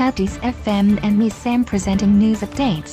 Cadiz FM and Miss Sam presenting news updates.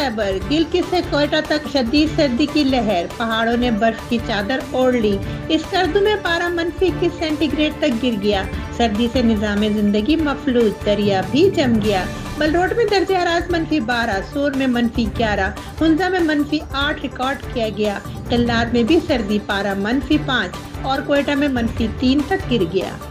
خیبر گلکی سے کوئٹہ تک شدید سردی کی لہر، پہاڑوں نے برف کی چادر اوڑھ لی۔ اس کرد میں پارہ منفی اکیس سینٹی گریڈ تک گر گیا۔ سردی سے نظام زندگی مفلوج، دریا بھی جم گیا۔ بلروٹ میں درجہ حرارت منفی بارہ، سور میں منفی گیارہ ہنزا میں منفی آٹھ ریکارڈ کیا گیا۔ کلات میں بھی سردی پارہ منفی پانچ اور کوئٹہ میں منفی تین تک گر گیا۔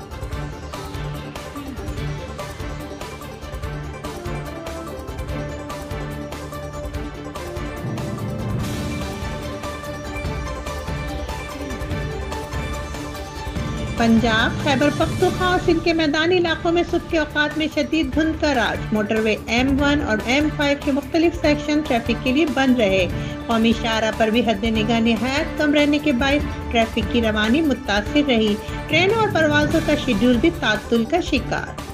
پنجاب، خیبر پختوخوا اور سندھ کے میدانی علاقوں میں صبح کے اوقات میں شدید دھند کا راج۔ موٹر وے ایم ون اور ایم فائیو کے مختلف سیکشن ٹریفک کے لیے بند رہے۔ قومی شاہراہ پر بھی حد نگاہ نہایت کم رہنے کے باعث ٹریفک کی روانی متاثر رہی۔ ٹرینوں اور پروازوں کا شیڈول بھی تعطل کا شکار۔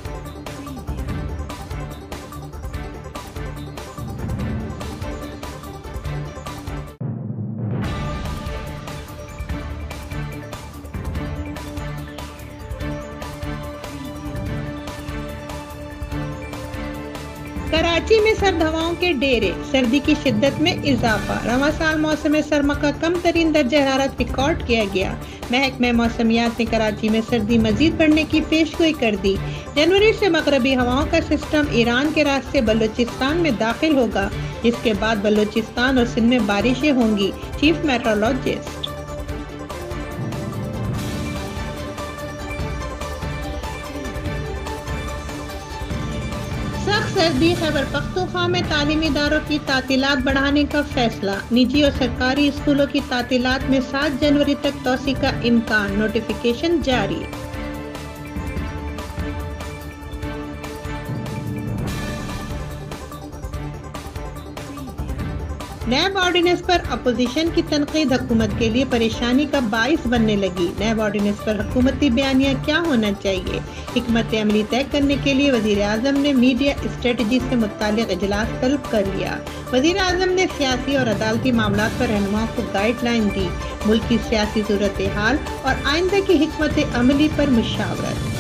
کراچی میں سرد ہواؤں کے ڈیرے، سردی کی شدت میں اضافہ۔ رواں سال موسم سرما کا کم ترین درجہ حرارت ریکارڈ کیا گیا۔ محکمہ موسمیات نے کراچی میں سردی مزید بڑھنے کی پیش گوئی کر دی۔ جنوری سے مغربی ہواؤں کا سسٹم ایران کے راستے بلوچستان میں داخل ہوگا، جس کے بعد بلوچستان اور سندھ میں بارشیں ہوں گی۔ چیف میٹرولوجسٹ سردی خیبر پختونخوا میں تعلیمی اداروں کی تعطیلات بڑھانے کا فیصلہ۔ نجی اور سرکاری اسکولوں کی تعطیلات میں سات جنوری تک توسیع کا امکان۔ نوٹیفیکیشن جاری۔ نیب آرڈیننس پر اپوزیشن کی تنقید حکومت کے لیے پریشانی کا باعث بننے لگی۔ نیب آرڈیننس پر حکومتی بیانیہ کیا ہونا چاہیے؟ حکمت عملی طے کرنے کے لیے وزیر اعظم نے میڈیا اسٹریٹجی سے متعلق اجلاس طلب کر لیا۔ وزیر اعظم نے سیاسی اور عدالتی معاملات پر رہنماؤں کو گائیڈ لائن دی۔ ملک کی سیاسی صورتحال اور آئندہ کی حکمت عملی پر مشاورت۔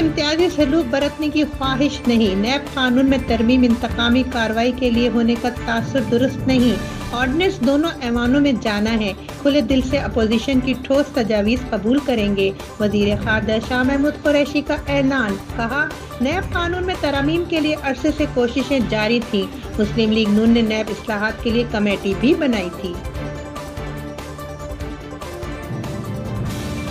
امتیازی سلوک برتنے کی خواہش نہیں۔ نیب قانون میں ترمیم انتقامی کاروائی کے لیے ہونے کا تاثر درست نہیں۔ آرڈیننس دونوں ایوانوں میں جانا ہے۔ کھلے دل سے اپوزیشن کی ٹھوس تجاویز قبول کریں گے۔ وزیر خارجہ شاہ محمود قریشی کا اعلان۔ کہا، نیب قانون میں ترمیم کے لیے عرصے سے کوششیں جاری تھیں۔ مسلم لیگ نون نے نیب اصلاحات کے لیے کمیٹی بھی بنائی تھی۔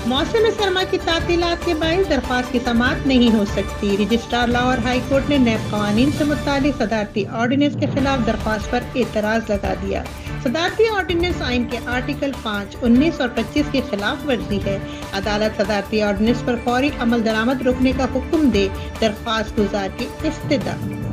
موسم سرما کی تعطیلات کے باعث درخواست کی سماعت نہیں ہو سکتی۔ رجسٹرار لاہور ہائی کورٹ نے نیب قوانین سے متعلق صدارتی آرڈیننس کے خلاف درخواست پر اعتراض لگا دیا۔ صدارتی آرڈیننس آئین کے آرٹیکل پانچ، انیس اور پچیس کے خلاف ورزی ہے۔ عدالت صدارتی آرڈیننس پر فوری عمل درآمد روکنے کا حکم دے درخواست گزار کی استدعا۔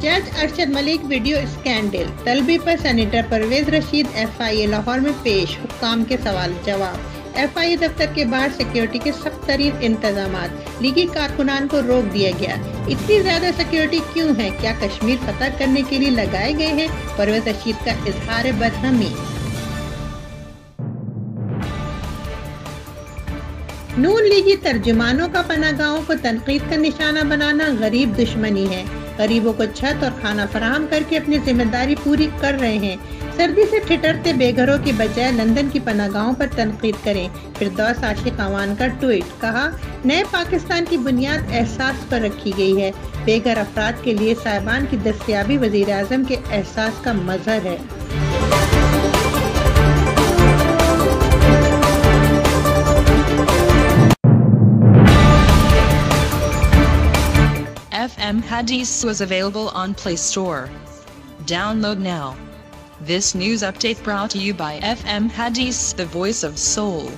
جج ارشد ملک ویڈیو اسکینڈل، طلبی پر سینیٹر پرویز رشید، ایف آئی اے لاہور میں پیش، حکام کے سوال جواب۔ ایف آئی اے دفتر کے باہر سیکیورٹی کے سخت ترین انتظامات، لیگی کارکنان کو روک دیا گیا۔ اتنی زیادہ سیکیورٹی کیوں ہے؟ کیا کشمیر فتح کرنے کے لیے لگائے گئے ہیں؟ پرویز رشید کا اظہار برہمی نون لیگی ترجمانوں کا پناہ گاہوں کو تنقید کا نشانہ بنانا غریب دشمنی ہے۔ غریبوں کو چھت اور کھانا فراہم کر کے اپنی ذمہ داری پوری کر رہے ہیں۔ سردی سے ٹھٹرتے بے گھروں کے بجائے لندن کی پناہ گاہوں پر تنقید کریں۔ فردوس عاشق عوان کا ٹویٹ کہا، نئے پاکستان کی بنیاد احساس پر رکھی گئی ہے۔ بے گھر افراد کے لیے صاحبان کی دستیابی وزیر اعظم کے احساس کا مظہر ہے۔ Hadith was available on Play Store. Download now. This news update brought to you by FM Hadith, the voice of soul.